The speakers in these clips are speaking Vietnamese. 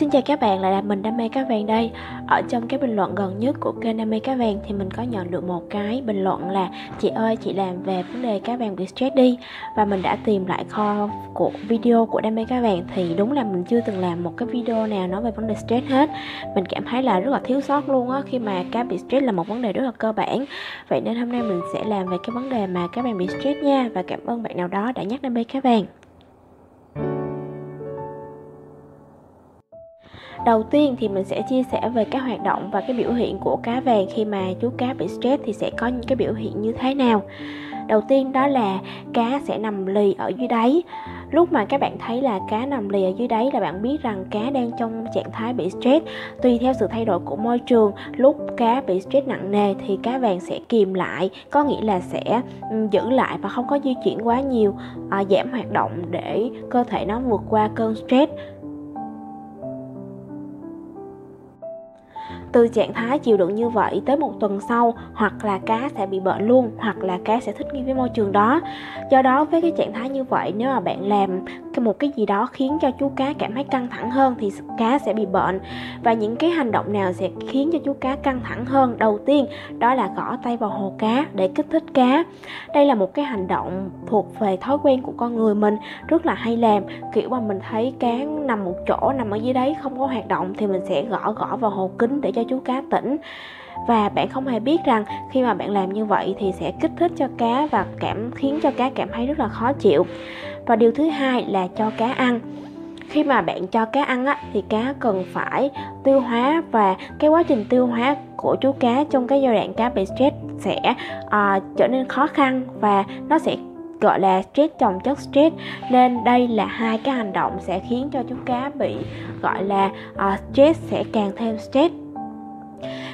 Xin chào các bạn, lại là mình Đam mê cá vàng đây. Ở trong cái bình luận gần nhất của kênh Đam mê cá vàng thì mình có nhận được một cái bình luận là Chị ơi, chị làm về vấn đề cá vàng bị stress đi. Và mình đã tìm lại kho của video của Đam mê cá vàng Thì đúng là mình chưa từng làm một cái video nào nói về vấn đề stress hết. Mình cảm thấy là rất là thiếu sót luôn á Khi mà cá bị stress là một vấn đề rất là cơ bản. Vậy nên hôm nay mình sẽ làm về cái vấn đề mà cá vàng bị stress nha Và cảm ơn bạn nào đó đã nhắc Đam mê cá vàng. Đầu tiên thì mình sẽ chia sẻ về các hoạt động và cái biểu hiện của cá vàng khi mà chú cá bị stress thì sẽ có những cái biểu hiện như thế nào. Đầu tiên đó là cá sẽ nằm lì ở dưới đáy. Lúc mà các bạn thấy là cá nằm lì ở dưới đáy là bạn biết rằng cá đang trong trạng thái bị stress. Tùy theo sự thay đổi của môi trường, lúc cá bị stress nặng nề thì cá vàng sẽ kìm lại, có nghĩa là sẽ giữ lại và không có di chuyển quá nhiều, à, giảm hoạt động để cơ thể nó vượt qua cơn stress từ trạng thái chịu đựng như vậy tới một tuần sau, hoặc là cá sẽ bị bệnh luôn, hoặc là cá sẽ thích nghi với môi trường đó. Do đó, với cái trạng thái như vậy, nếu mà bạn làm một cái gì đó khiến cho chú cá cảm thấy căng thẳng hơn thì cá sẽ bị bệnh. Và những cái hành động nào sẽ khiến cho chú cá căng thẳng hơn? Đầu tiên, đó là gõ tay vào hồ cá để kích thích cá. Đây là một cái hành động thuộc về thói quen của con người mình, rất là hay làm. Kiểu mà mình thấy cá nằm một chỗ, nằm ở dưới đấy, không có hoạt động thì mình sẽ gõ gõ vào hồ kính để cho chú cá tỉnh. Và bạn không hề biết rằng khi mà bạn làm như vậy thì sẽ kích thích cho cá và cảm, khiến cho cá cảm thấy rất là khó chịu và điều thứ hai là cho cá ăn. Khi mà bạn cho cá ăn á, thì cá cần phải tiêu hóa và cái quá trình tiêu hóa của chú cá trong cái giai đoạn cá bị stress sẽ uh, trở nên khó khăn và nó sẽ gọi là stress chồng chất stress. Nên đây là hai cái hành động sẽ khiến cho chú cá bị gọi là uh, stress sẽ càng thêm stress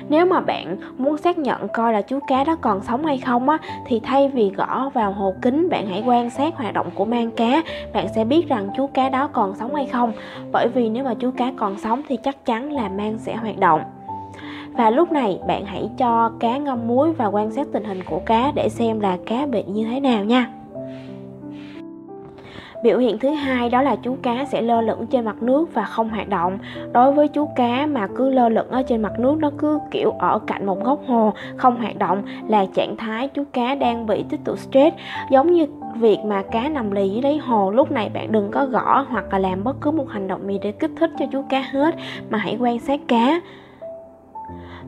nếu mà bạn muốn xác nhận coi là chú cá đó còn sống hay không á, thì thay vì gõ vào hồ kính, bạn hãy quan sát hoạt động của mang cá. Bạn sẽ biết rằng chú cá đó còn sống hay không. Bởi vì nếu mà chú cá còn sống thì chắc chắn là mang sẽ hoạt động. Và lúc này, bạn hãy cho cá ngâm muối và quan sát tình hình của cá để xem là cá bị như thế nào nha. Biểu hiện thứ hai đó là chú cá sẽ lơ lửng trên mặt nước và không hoạt động. Đối với chú cá mà cứ lơ lửng ở trên mặt nước, nó cứ, kiểu, ở cạnh một góc hồ, không hoạt động, là trạng thái chú cá đang bị tích tụ stress giống như việc mà cá nằm lì dưới đáy hồ, lúc này bạn đừng có gõ hoặc là làm bất cứ một hành động gì để kích thích cho chú cá hết, mà hãy quan sát cá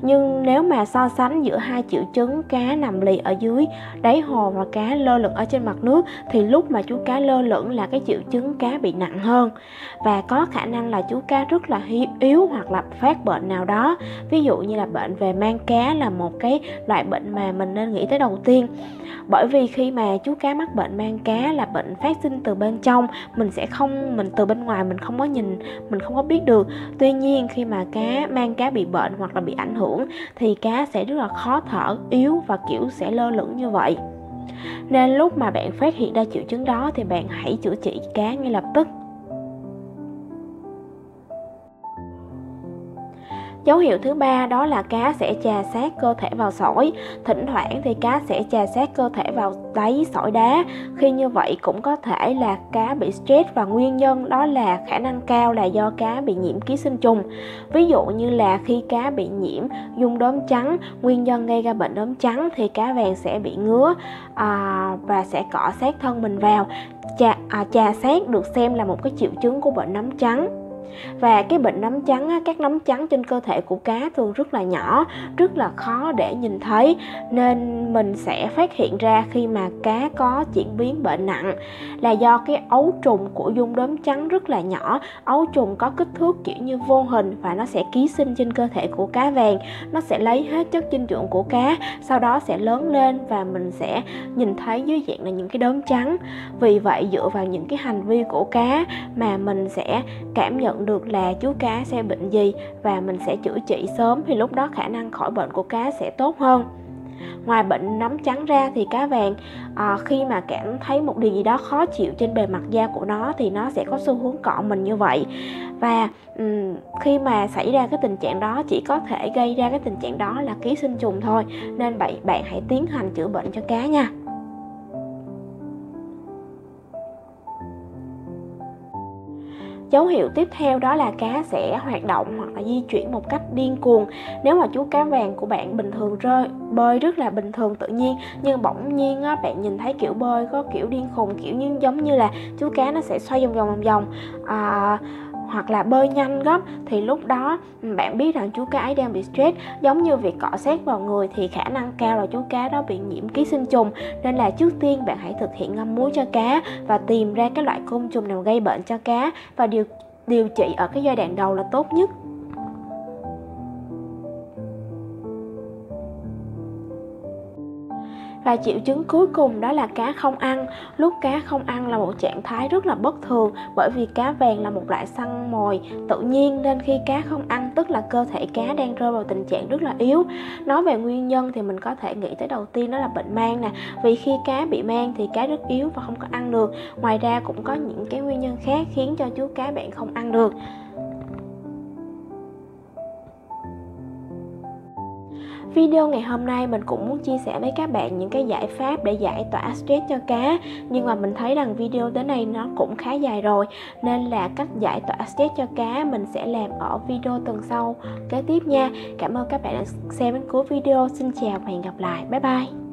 nhưng nếu mà so sánh giữa hai triệu chứng cá nằm lì ở dưới đáy hồ và cá lơ lửng ở trên mặt nước, thì lúc mà chú cá lơ lửng là cái triệu chứng cá bị nặng hơn. Và có khả năng là chú cá rất là yếu hoặc là phát bệnh nào đó. Ví dụ như là bệnh về mang cá là một cái loại bệnh mà mình nên nghĩ tới đầu tiên bởi vì khi mà chú cá mắc bệnh mang cá là bệnh phát sinh từ bên trong, mình sẽ không, mình từ bên ngoài mình không có nhìn, mình không có biết được. Tuy nhiên, khi mà cá mang cá bị bệnh hoặc là bị ảnh hưởng thì cá sẽ rất là khó thở, yếu và, kiểu, sẽ lơ lửng như vậy. Nên lúc mà bạn phát hiện ra triệu chứng đó thì bạn hãy chữa trị cá ngay lập tức. Dấu hiệu thứ ba đó là cá sẽ trà sát cơ thể vào sỏi. Thỉnh thoảng thì cá sẽ trà sát cơ thể vào đáy sỏi đá. Khi như vậy cũng có thể là cá bị stress và nguyên nhân đó là khả năng cao là do cá bị nhiễm ký sinh trùng. Ví dụ như là khi cá bị nhiễm dung đốm trắng, nguyên nhân gây ra bệnh đốm trắng thì cá vàng sẽ bị ngứa à, và sẽ cọ sát thân mình vào. Chà, à, chà sát được xem là một cái triệu chứng của bệnh nấm trắng và cái bệnh nấm trắng các nấm trắng trên cơ thể của cá thường rất là nhỏ, rất là khó để nhìn thấy. Nên mình sẽ phát hiện ra khi mà cá có chuyển biến bệnh nặng là do cái ấu trùng của dung đốm trắng rất là nhỏ. Ấu trùng có kích thước kiểu như vô hình và nó sẽ ký sinh trên cơ thể của cá vàng. Nó sẽ lấy hết chất dinh dưỡng của cá, sau đó sẽ lớn lên và mình sẽ nhìn thấy dưới dạng là những cái đốm trắng. Vì vậy, dựa vào những cái hành vi của cá mà mình sẽ cảm nhận được là chú cá sẽ bệnh gì và mình sẽ chữa trị sớm thì lúc đó khả năng khỏi bệnh của cá sẽ tốt hơn. Ngoài bệnh nấm trắng ra thì cá vàng à, khi mà cảm thấy một điều gì đó khó chịu trên bề mặt da của nó thì nó sẽ có xu hướng cọ mình như vậy. Và um, khi mà xảy ra cái tình trạng đó chỉ có thể gây ra cái tình trạng đó là ký sinh trùng thôi. Nên vậy bạn hãy tiến hành chữa bệnh cho cá nha. Dấu hiệu tiếp theo đó là cá sẽ hoạt động hoặc là di chuyển một cách điên cuồng. Nếu mà chú cá vàng của bạn bình thường rơi bơi rất là bình thường tự nhiên nhưng bỗng nhiên á, bạn nhìn thấy kiểu bơi có kiểu điên khùng kiểu như giống như là chú cá nó sẽ xoay vòng vòng vòng vòng à, hoặc là bơi nhanh gấp, thì lúc đó ừ, bạn biết rằng chú cá ấy đang bị stress. Giống như việc cọ sát vào người thì khả năng cao là chú cá đó bị nhiễm ký sinh trùng. Nên là trước tiên bạn hãy thực hiện ngâm muối cho cá và tìm ra cái loại côn trùng nào gây bệnh cho cá và điều điều trị ở cái giai đoạn đầu là tốt nhất. Và triệu chứng cuối cùng đó là cá không ăn. Lúc cá không ăn là một trạng thái rất là bất thường bởi vì cá vàng là một loại săn mồi tự nhiên nên khi cá không ăn, tức là cơ thể cá đang rơi vào tình trạng rất là yếu. Nói về nguyên nhân thì mình có thể nghĩ tới đầu tiên đó là bệnh mang nè. Vì khi cá bị mang thì cá rất yếu và không có ăn được. Ngoài ra cũng có những cái nguyên nhân khác khiến cho chú cá bạn không ăn được. Video ngày hôm nay mình cũng muốn chia sẻ với các bạn những cái giải pháp để giải tỏa stress cho cá. Nhưng mà mình thấy rằng video tới này nó cũng khá dài rồi, Nên là cách giải tỏa stress cho cá mình sẽ làm ở video tuần sau kế tiếp nha. Cảm ơn các bạn đã xem đến cuối video. Xin chào và hẹn gặp lại. Bye bye.